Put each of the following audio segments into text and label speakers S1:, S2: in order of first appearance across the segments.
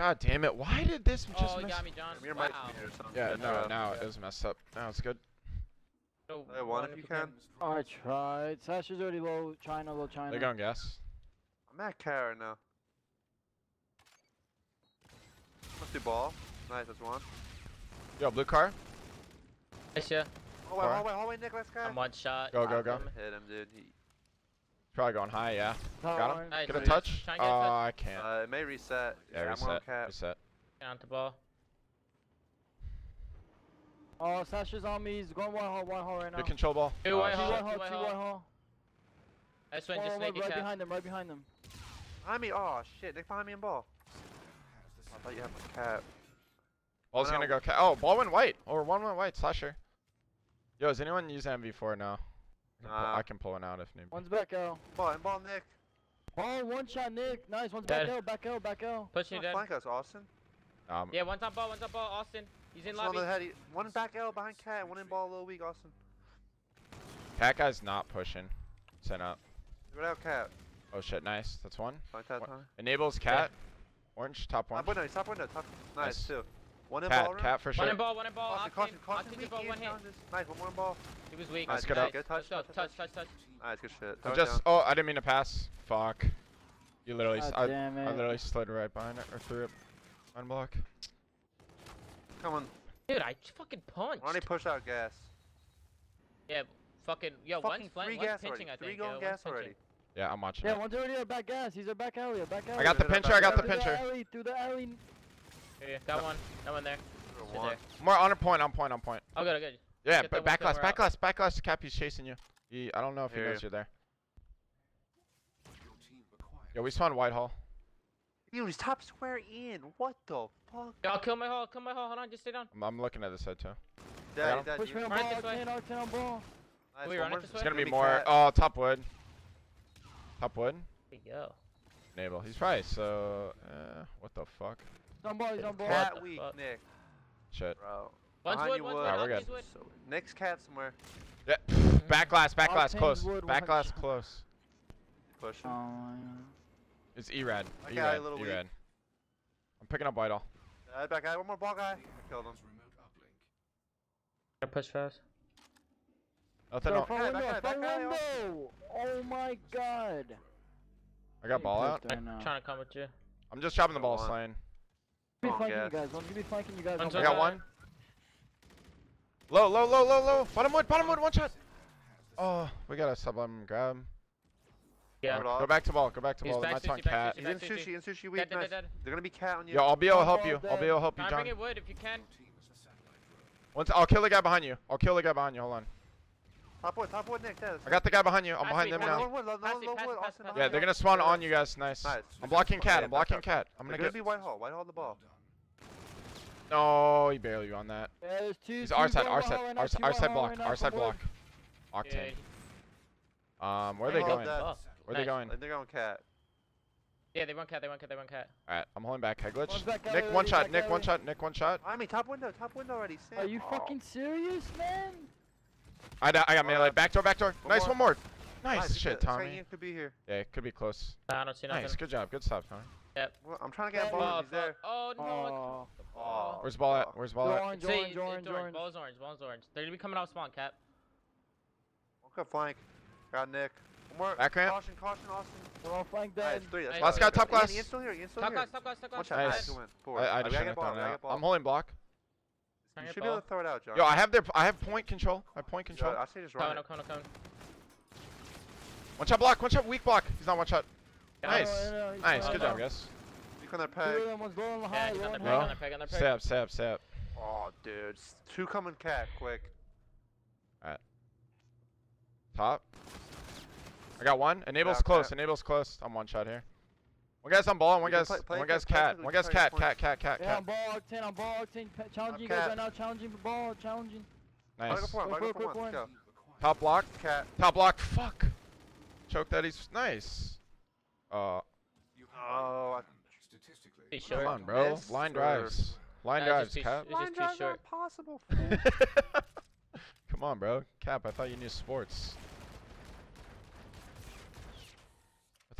S1: God damn it! Why did this oh, just
S2: Oh, you
S1: mess?
S2: got me, John.
S3: Your
S2: wow.
S3: or something.
S1: Yeah,
S3: That's
S1: no,
S3: rough.
S1: now it was messed up. Now it's good.
S2: So,
S3: Play one if you can.
S4: I tried. Sash is already low. China, low China.
S1: They're going gas.
S3: I'm at cat right now. Let's do ball. Nice, that's one.
S1: Yo, blue car.
S2: Nice, yeah.
S3: Hallway,
S1: Far.
S3: hallway, hallway, Nick, let's go.
S2: I'm one shot.
S1: Go, go,
S2: Got
S1: go.
S2: him.
S3: Hit him, dude. He,
S1: Probably going high. Yeah.
S4: Top
S1: Got him.
S2: Nice.
S1: Get a touch.
S2: Try
S1: Oh,
S2: and get a touch.
S1: I can't.
S3: uh, it may reset.
S1: Yeah,
S3: I'm on
S1: reset.
S3: cat.
S1: Reset.
S2: Count the ball.
S4: Oh, Sash is on me. He's going one hole, one hole right now.
S1: Good control ball.
S2: Two
S1: Oh,
S2: white
S4: Two white hole,
S2: two
S4: two
S2: white
S4: white
S2: hole.
S4: hole.
S2: Nice one,
S4: One
S2: just
S4: right
S2: make it
S4: right behind them, right behind them.
S3: Behind me. Oh, shit. Nick behind me in ball. I thought you had my cat.
S1: Ball's
S3: One
S1: gonna go. Ca- oh, ball went white. Or one went white. Slasher. Yo, is anyone using NV4 now? I can, pull,
S3: Nah.
S1: I can pull one out if need be.
S4: One's back out.
S3: Ball, in ball, Nick.
S4: Oh, one shot, Nick. Nice. One's back
S2: Dead.
S4: out, back out, back out.
S2: Push you dead.
S3: flank us, Austin.
S1: Um,
S2: Yeah, one's on ball, one's on ball. Austin. He's in
S3: One on
S2: lobby.
S3: the head. he- One back L behind cat. One in ball, a little weak, Austin.
S1: cat guy's not pushing. Sent up.
S3: Right out, cat.
S1: Oh shit, nice. That's one.
S3: Flank that
S1: What- Enables cat. Orange, top one.
S3: Top window, top window, top. Nice,
S1: Nice.
S3: two. One in
S1: Cat,
S3: ball room.
S1: cat for sure.
S2: One in ball, one in ball.
S3: Caution, caution,
S2: Octane.
S3: caution,
S2: Octane
S3: weak,
S2: just ball, one hit.
S3: Nice, one more in ball.
S2: He was weak.
S3: Nice,
S1: good
S2: nice.
S1: up.
S3: Good touch,
S2: Touch,
S3: touch,
S2: touch,
S3: touch,
S2: touch, touch.
S3: Nice, good shit.
S1: I'm just.
S3: down.
S1: Oh, I didn't mean to pass. Fuck. You literally. s-
S4: God
S1: I,
S4: damn
S1: I literally slid right behind it or through it. Unblock.
S3: Come on.
S2: Dude, I fucking punched.
S3: Ronnie push out gas.
S2: Yeah, fucking. Yo,
S3: Fucking
S2: one's, flank,
S3: three
S2: one's
S3: gas
S2: pinching,
S3: already.
S2: I
S3: Three going
S2: yo,
S3: gas
S2: one's pinching.
S1: Yeah, I'm watching
S4: Yeah,
S1: it.
S4: one's already at back gas. He's at back alley, back alley.
S1: I got the pincher. I got the
S4: Through
S1: pincher.
S4: alley, through the alley.
S2: Here, here, got one. That one there.
S3: Throw one.
S2: there.
S1: More on a point. On point. On point.
S2: Oh, good, good.
S1: Yeah,
S2: Get the
S1: but
S2: one
S1: backlash,
S2: thing we're out.
S1: backlash, backlash. Cap, he's chasing you. He, I don't know if he
S3: Hear
S1: knows
S3: you.
S1: you're there. Yo, we spawned Whitehall.
S3: Dude, he's top square in. What the fuck?
S2: Yo, I'll kill my hole, kill my hole. Hold on, just stay down.
S1: I'm, I'm looking at this head too.
S3: Dead,
S1: him.
S4: Push me on
S2: Run
S4: ball,
S2: it this way.
S4: Octane, Octane on ball.
S3: Nice,
S2: we
S3: one
S2: run it
S3: more.
S2: this
S1: It's gonna be more.
S3: cat.
S1: Oh, top wood. Top wood.
S2: Here you go.
S1: Enable. He's probably so. Uh, what the fuck?
S4: He's on ball, he's on ball.
S3: Cat
S2: the
S3: weak,
S2: fuck?
S3: Nick.
S1: Shit.
S3: Bro.
S2: One's wood, one's
S3: wood.
S2: wood.
S1: Alright, we're good.
S3: So, Nick's cat somewhere.
S1: Yeah. Mm-hmm. Backlash, backlash,
S4: Octane's
S1: close.
S4: wood, one
S1: Backlash, close.
S3: Push him.
S4: Oh,
S1: It's Erad.
S3: That guy a
S1: Erad.
S3: little weak.
S1: Erad. I'm picking up Whitehall.
S3: Dead back guy. One more ball guy. I killed him.
S2: Gotta push fast.
S1: Nothing.
S4: Yo,
S1: on-
S4: front
S3: Back
S4: window,
S3: guy, back
S4: front
S3: guy,
S4: window. Oh my god.
S1: I got ball out.
S4: Right now.
S2: Trying to come with you.
S1: I'm just chopping the
S3: Go
S1: ball,
S3: on.
S1: Slane.
S4: Give me
S3: Oh,
S4: flanking you
S3: gas.
S4: guys. One, give me flanking you guys.
S2: One's
S1: I got
S4: ball.
S2: ball.
S1: one. Low, low, low, low, low. Bottom wood, bottom wood, one shot. Oh, we got a sublime grab.
S2: Yeah.
S1: Go back to ball. Go back to
S2: He's
S1: ball.
S2: back
S1: Night's on
S2: sushi, back
S1: cat.
S3: He's
S2: Back
S3: in
S2: sushi.
S3: sushi, in sushi
S2: Dead,
S3: weak.
S2: dead,
S3: Nice.
S2: dead, dead.
S3: They're gonna be cat on you.
S1: Yo, I'll be able to help you. I'll be able to help you,
S2: Try and
S1: John.
S2: bring it wood if you can.
S1: Once I'll kill the guy behind you. I'll kill the guy behind you. Hold on.
S3: Top wood, top wood, Nick. Dead.
S1: I got the guy behind you. I'm
S2: Pass
S1: behind
S2: me,
S1: them now.
S3: wood, low,
S2: Pass
S3: low,
S2: pass
S3: wood.
S2: pass
S3: Austin
S2: it, pass
S3: behind
S1: Yeah, they're gonna spawn on you guys. Nice.
S3: Nice.
S1: I'm blocking cat. I'm blocking cat. I'm gonna
S3: gonna be
S1: get.
S3: white hole. White the ball.
S1: No, he barely on that.
S4: Yeah, there's two.
S1: He's
S4: two
S1: our side.
S4: going
S1: Our side.
S4: hole
S1: Our side. Our side block.
S4: right
S1: Our side block.
S4: wood.
S1: Octane. Um, where are they going? Where are they
S2: Nice.
S1: going?
S3: They're going cat.
S2: Yeah, they want cat, they want cat, they want cat.
S1: Alright, I'm holding back. Head glitch.
S4: One's back
S1: Nick, one shot. Nick, one shot. Nick, one shot.
S3: I mean, top window, top window already. Sam.
S4: Are you
S3: Oh.
S4: fucking serious, man?
S1: I, di- I got
S3: One
S1: melee.
S3: left.
S1: Backdoor, backdoor.
S3: One
S1: Nice,
S3: more.
S1: one more. Nice
S3: good
S1: shit, Tommy.
S3: Ian could be here.
S1: Yeah, it could be close.
S2: Nah, I don't see nothing.
S1: Nice, good job. Good stuff, Tommy.
S3: Well, I'm trying to get
S4: Yeah,
S3: ball.
S2: Oh,
S3: He's there.
S2: Oh, no. I
S4: Oh.
S2: caught the
S3: Oh.
S2: ball.
S1: Where's the ball at? Where's the ball at?
S4: Orange,
S2: See,
S4: orange,
S2: it's
S4: orange, orange.
S2: Ball's orange, ball's orange. They're gonna be coming out spawn, cap.
S3: One cut flank. Got Nick. One more.
S1: Back ramp.
S3: Caution, caution, Austin.
S4: They're all flanked
S3: Nice,
S4: dead.
S3: three. That's
S1: Last guy, top
S3: Ian,
S1: glass.
S3: Ian's still here. Ian's still
S2: Top
S3: here.
S2: glass, top glass, top glass.
S3: One shot.
S1: Nice.
S3: Nice. Good win. Forward.
S1: I, I
S3: we
S1: just
S3: gotta
S1: shouldn't
S3: get
S1: have
S3: ball.
S1: thrown
S3: we
S1: it
S3: gotta
S1: out.
S3: get ball.
S1: I'm holding block.
S2: Trying
S3: You should
S2: get
S3: be able to throw it out, John.
S1: Yo, I have their. I have point control. I have point
S3: Yo,
S1: control.
S3: I say just run
S2: Coming,
S3: it.
S2: I'm coming, I'm coming.
S1: One shot block. One shot weak block. He's not one shot.
S2: Got
S1: Nice.
S4: Oh, yeah, he's
S1: Nice. Good
S4: now.
S1: job, guys.
S3: Look on their
S4: Two
S3: peg.
S4: of them, one's low on the
S2: Yeah,
S4: high,
S2: he's on the
S4: on
S2: peg, on
S4: high.
S2: the peg, on the peg.
S1: Stay up, stay up, stay up.
S3: Oh, dude. Two coming cat, quick. All right.
S1: Top. I got one. Enables
S3: Cap,
S1: close.
S3: cap.
S1: Enables close. I'm one shot here. One guy's on ball. and One guy's.
S3: play- play
S1: One guy's
S3: play
S1: cat. One guy's
S3: play
S1: cat. Cat. Cat. Cat.
S4: Yeah, on
S1: Cat.
S4: ball, Octane, on ball, Octane. pa- Challenging you guys right now, challenging for ball, challenging.
S3: Wanna go
S1: Nice.
S3: for one, wanna go for
S4: quick,
S3: one. Go.
S1: Top block.
S3: Cat.
S1: Top block. Fuck. Choke that. He's nice. Uh,
S3: Oh, I
S2: Be
S1: come
S2: sure.
S1: on, bro.
S3: Miss
S1: Line drives. Line drives,
S2: just
S1: Cap.
S2: It's just
S3: Line
S2: too
S3: drives
S2: short.
S3: aren't possible.
S1: Come on, bro. Cap, I thought you knew sports.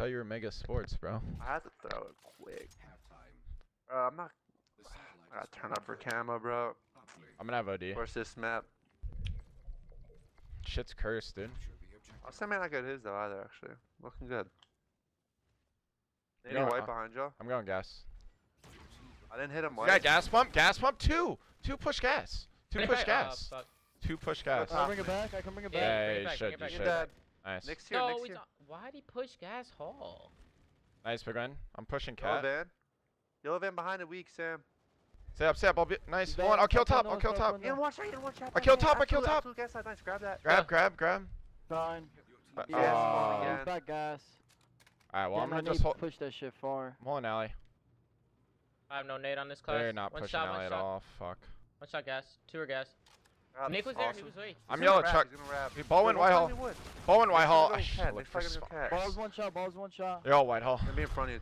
S1: thought you were mega sports, bro.
S3: I had to throw it quick. Uh, I'm not. I gotta turn up for camo, bro.
S1: I'm gonna have OD.
S3: Where's this map?
S1: Shit's cursed, dude.
S3: I'll say, not good his though either. Actually, looking good. Any white behind you?
S1: I'm going gas.
S3: I didn't hit him.
S1: Yeah, gas pump, gas pump, two, two push gas, two push gas, two push gas.
S3: I
S4: can bring it back. I can bring it back.
S1: Yeah,
S2: yeah,
S1: you should. You should. Nice.
S3: Next here,
S2: no, next
S3: here.
S2: Why'd he push gas hall?
S1: Nice, big one. I'm pushing cat.
S3: Yellow van. Yellow van behind a weak, Sam.
S1: Stay step. I'll be nice. Hold on. I'll kill
S4: top.
S1: I'll kill
S4: top.
S3: In watch right. In watch right.
S1: I kill top. I
S3: kill
S1: top.
S3: Gas side. Nice. Grab that.
S1: Grab, grab, grab. Done.
S3: Yes. Oh,
S4: he's gas.
S1: All right.
S4: Well,
S1: I'm gonna just hold.
S4: Push that shit far.
S1: I'm holding alley.
S2: I have no nade on this class.
S1: They're not
S2: one
S1: pushing
S2: shot,
S1: alley at all. Fuck.
S2: One shot gas. Two or gas.
S3: Ah, God,
S2: Nick was
S3: awesome.
S2: there, he was late.
S1: I'm yellow, Chuck. Bowen, Whitehall. Bowen, Whitehall.
S4: Ball's one shot, ball's one shot.
S1: They're all Whitehall.
S3: They'll be in front of you.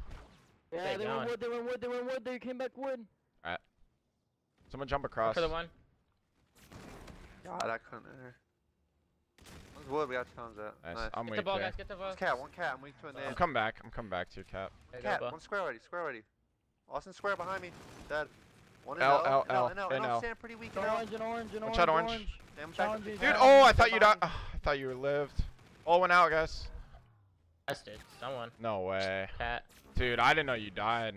S4: Yeah, they,
S2: they
S4: went wood, they went wood, they went wood, they came back wood. Alright.
S1: Someone jump across.
S2: For the one.
S3: God, I couldn't hear. One's wood, we got tons at.
S1: Nice.
S3: nice.
S1: I'm
S2: get
S1: weak the
S2: ball,
S1: there.
S2: guys, get the ball.
S3: It's cat, one cat, I'm weak to an
S1: I'm coming back, I'm coming back to your cap.
S3: Cat, one square already, square already. Austin square behind me, dead. One
S1: L,
S3: L,
S1: L,
S3: L, and L.
S4: Orange. Watch
S1: out,
S4: orange.
S1: Dude, oh, I thought you died. Oh, I thought you were lived. All went out, guys.
S2: Tested. Someone.
S1: No way.
S2: Cat.
S1: Dude, I didn't know you died.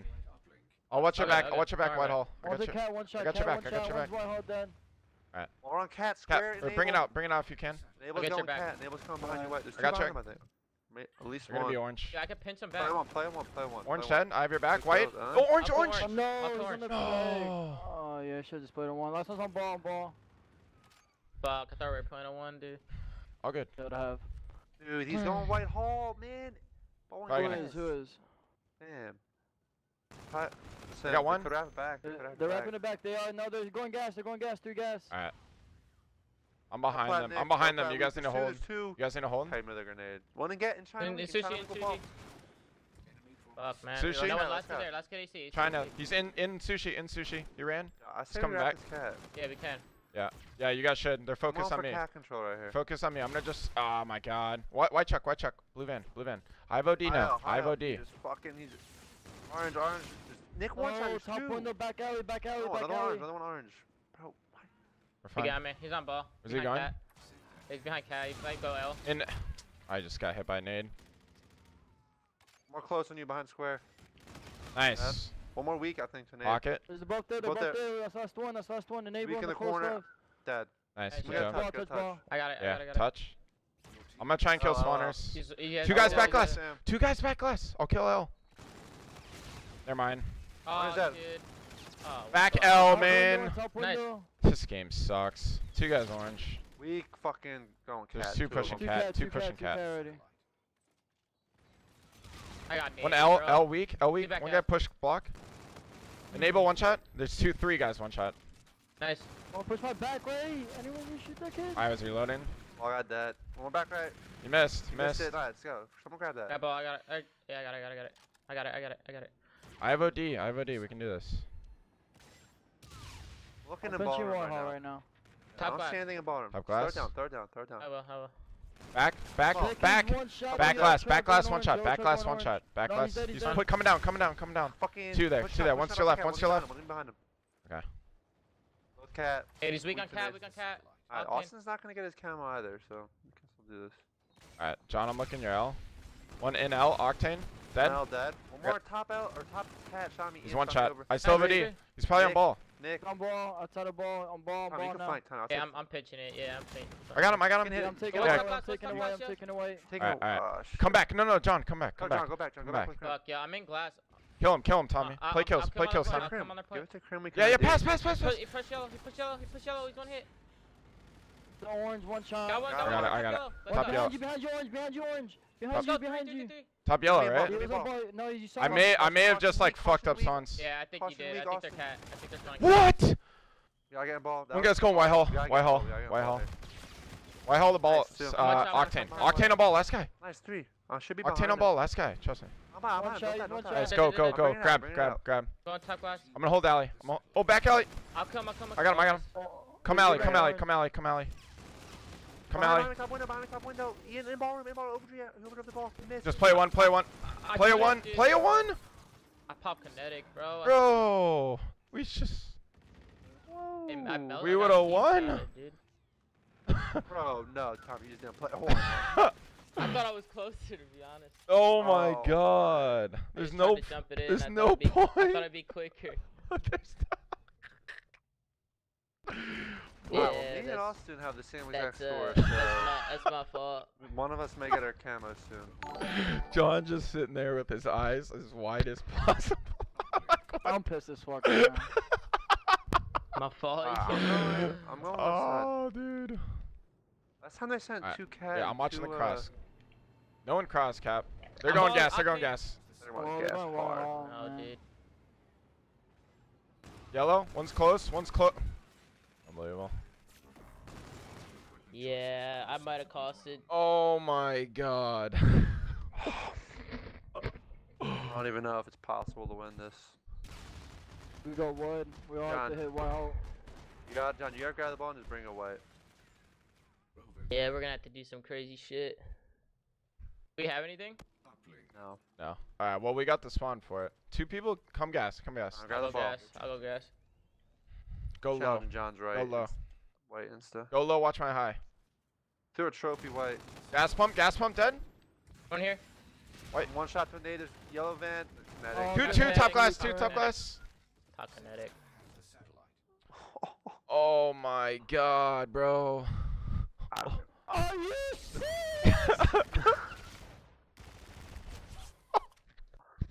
S1: I'll watch your back. I'll watch your back, Whitehall. I got,
S4: your, back. I
S1: got your back. I got your back.
S4: Alright. Well,
S3: we're on cat square. Cat,
S1: bring it out. Bring it out if you can.
S2: Nable's
S3: going cat. Nable's coming behind you. There's two I got. At least
S1: They're
S3: one.
S1: gonna be orange.
S2: Yeah, I can pinch him back.
S3: Play one, play one, play one.
S1: Orange
S3: play 10,
S1: one. I have your back. White. Oh, orange, orange.
S2: orange.
S4: Oh, no, he's
S2: orange.
S4: on the
S1: oh.
S4: oh, yeah, I should've just played on one. Last one's on ball, on ball.
S2: Fuck, I thought we were playing on one, dude.
S1: All good.
S4: Should have.
S3: Dude, he's going white hall, man. Bowling
S4: who
S1: is,
S4: is? Who is?
S3: Damn. I
S1: got one.
S4: They're, wrapping it back. They are. No, they're going gas. They're going gas. Through gas.
S1: All right.
S3: I'm
S1: behind them. I'm behind them. You guys need to hold. You guys need to hold.
S3: Time with a grenade. One and get in China.
S2: In,
S3: and
S2: sushi
S3: and
S2: sushi. Fuck man.
S1: Sushi.
S2: No, no
S3: last
S2: there. Last kid AC.
S1: China. He's in in sushi. In sushi. You ran.
S3: I He's
S1: coming back.
S2: Yeah, we can.
S1: Yeah. Yeah, you guys should. They're focused on me.
S3: Control right here.
S1: Focus on me. I'm gonna just. Oh my god. White, white chuck. White chuck. Blue van. Blue van. I have OD now. I have OD.
S3: Just fucking. He's orange. Orange. Nick oh, one shot.
S4: Top window. Back alley. Back alley.
S3: Oh,
S4: back alley.
S3: Another orange. Another one orange.
S2: He got me. He's on ball.
S1: Is he going?
S2: Cat. He's behind Cat. He might go L.
S1: And I just got hit by nade.
S3: More close on you behind square.
S1: Nice.
S3: That's one more week, I think, to nade.
S1: Pocket.
S4: There's both there. They're
S3: both, there.
S4: there. That's last one. That's last one. Enable.
S3: nade
S4: week
S3: in
S4: the,
S3: the corner.
S4: Left.
S3: Dead.
S1: Nice.
S2: nice.
S3: We got touch,
S4: touch. Ball.
S2: I got it.
S1: Yeah.
S2: I got it,
S1: Touch. I'm gonna try and kill
S3: uh,
S1: spawners.
S2: He
S1: Two guys back yeah,
S3: less.
S1: Two guys back less. I'll kill L. They're mine.
S2: Oh, Dude. Oh,
S1: back L, man.
S2: Nice.
S1: This game sucks. Two guys orange.
S3: We fucking going cat.
S1: There's two,
S3: two
S1: pushing cat,
S4: cat,
S1: two,
S4: two
S1: pushing cat.
S4: cat.
S2: I got
S1: One L,
S2: bro.
S1: L weak, L weak. One guy push block. Mm-hmm. Enable one shot. There's two, three guys one shot.
S2: Nice.
S4: One push my back way. Anyone can shoot that kid?
S1: I was reloading.
S3: Oh, I got that. One back right.
S1: You missed. You
S3: missed.
S1: missed
S3: it. All right, let's go. Someone grab that.
S2: Yeah, bro, I got it. I, yeah, I got it. I got it. I got it. I got it. I got it.
S1: I got it. I have OD. I have OD. We can do this.
S4: Look
S3: in
S4: the
S3: bottom right now.
S4: right now.
S2: Top I'm
S3: back. standing in bottom.
S1: Top glass.
S3: Third down, third down, third down.
S2: I will, I will.
S1: Back, back,
S3: oh.
S1: back, back glass, back glass, one shot, back glass, one shot, back glass.
S4: He's
S1: put coming down, coming down, coming down.
S3: Fucking
S1: two there, two there,
S3: One
S1: to your left, one's to your left. Okay.
S3: Cat.
S2: Hey, he's weak on cat, weak on cat.
S3: Alright, Austin's not gonna get his camo either, so we can still do this.
S1: Alright, John, I'm looking your L. One in L, Octane. Dead?
S3: Now dead. One more top out or top hat shot me.
S1: He's one
S3: shot. Over.
S1: I still have a
S2: D.
S1: He's probably
S3: Nick.
S1: on ball.
S3: Nick.
S4: On ball, outside of ball, on ball, on
S3: oh,
S4: ball now.
S2: Yeah, I'm, I'm pitching it. Yeah, I'm pitching.
S1: I got him, I got him.
S3: hit.
S4: I'm taking away, I'm taking away, I'm taking away.
S1: Alright. Come back. No, no, John, come back. Come back.
S3: Go back, John. Go back.
S2: Fuck, yeah, I'm in glass.
S1: Kill him, kill him, Tommy.
S2: Uh,
S1: uh,
S2: play
S1: kills, play kills, Tommy.
S3: Give it to Crim.
S1: Yeah, yeah, pass, pass, pass, pass.
S2: He pushed yellow, he pushed yellow, he pushed yellow, he's one hit.
S4: The orange, one shot.
S2: Got one, got.
S3: I
S2: got
S3: it,
S1: I got it. Top yellow.
S4: Behind you, behind you, orange, behind you, orange. Behind
S2: top,
S4: you, behind you.
S1: Top yellow, right? I may, I may have just like fucked up Sons.
S2: Yeah, I think you did. I think they're cat. I think they're trying.
S1: What?
S3: Y'all getting ball. That
S1: One guy's going Whitehall. Whitehall. Whitehall. Whitehall the ball.
S3: Nice,
S1: uh, Octane. Octane on ball. Last guy.
S3: Nice three. I should be
S1: Octane on ball. Last guy. Trust me.
S2: Let's
S1: go, go, go. Grab, grab, grab. I'm gonna hold alley. Oh, back alley.
S2: I'll oh, come. I'll come.
S1: I got him. I got him. Come alley. Come alley. Come alley. Come alley. Come
S3: Behind-
S1: alley.
S3: Behind the top window, behind the top window. Ian, in ballroom, in ballroom. Overdrive, overdrive the ball. He missed.
S1: Just play one, play one.
S2: I
S1: Play a one,
S2: dude.
S1: play a one.
S2: I popped kinetic, bro.
S1: Bro, we just.
S2: Hey,
S1: we
S2: out
S1: would've won.
S2: challenge, dude.
S3: Bro, no, Tommy, you just didn't play horn.
S2: I thought I was closer, to be honest.
S1: oh, oh my
S3: Oh.
S1: god.
S2: I
S1: There's no.
S2: tried to jump it in.
S1: there's
S2: I
S1: no
S2: it'd be, I
S1: point.
S2: thought it'd be quicker.
S1: There's
S3: Bro,
S2: Yeah,
S3: me and Austin have the same exact
S2: That's, uh,
S3: score,
S2: that's,
S3: so
S2: my, that's my fault.
S3: one of us may get our camo soon.
S1: John just sitting there with his eyes as wide as possible. Like, what?
S4: I'm pissed as fuck right now.
S2: My fault. You
S3: I'm
S2: said.
S3: going, I'm going
S1: oh, dude.
S3: Last time they sent
S1: Alright,
S3: two cat.
S1: Yeah, I'm watching
S3: two,
S1: the
S3: uh,
S1: cross. No one cross cap. They're
S2: I'm
S1: going
S2: on-
S1: gas. They're going
S2: think-
S1: gas.
S3: they
S4: Well,
S3: want
S4: they're going wall
S3: hard.
S4: wall,
S2: No,
S4: man.
S2: dude.
S1: Yellow. One's close. One's close. Unbelievable.
S2: Yeah, I might have costed.
S1: Oh my god.
S3: I don't even know if it's possible to win this.
S4: We go wood. We all have to
S3: John.
S4: hit well.
S3: You got John. You gotta grab the ball and just bring it away.
S2: Yeah, we're gonna have to do some crazy shit. Do we have anything?
S3: No.
S1: no. Alright, well, we got the spawn for it. Two people, come gas. Come gas.
S3: I'll
S2: I'll
S3: grab
S2: go
S3: the ball.
S2: gas. I'll go gas.
S1: Go low.
S3: Sheldon John's right.
S1: Go low.
S3: it's White insta.
S1: Go low. Watch my high.
S3: Threw a trophy white.
S1: Gas pump. Gas pump dead.
S2: One here.
S3: Wait, one shot to a native yellow van.
S4: Oh,
S3: Kinetic.
S1: Two,
S2: Okay.
S1: two, top
S2: Okay.
S1: glass, two, top glass.
S2: Top kinetic.
S1: Oh my god, bro.
S4: Are you serious?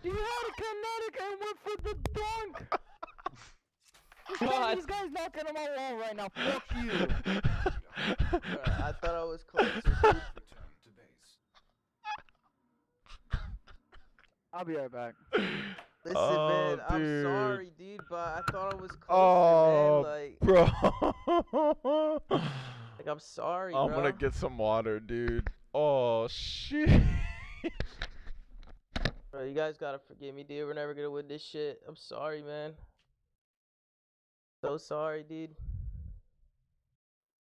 S4: You had a kinetic and went for the dunk.
S2: What?
S4: These guys knocking on my wall right now. Fuck you.
S5: I thought I was closer. dude.
S4: I'll be right back.
S5: Listen,
S1: Oh,
S5: man, I'm sorry, dude, but I thought I was closer,
S1: Oh,
S5: man. Like,
S1: Bro.
S5: like I'm sorry,
S1: I'm
S5: bro.
S1: gonna get some water, dude. Oh shit.
S5: Bro, you guys gotta forgive me, dude. We're never gonna win this shit. I'm sorry, man. So sorry, dude.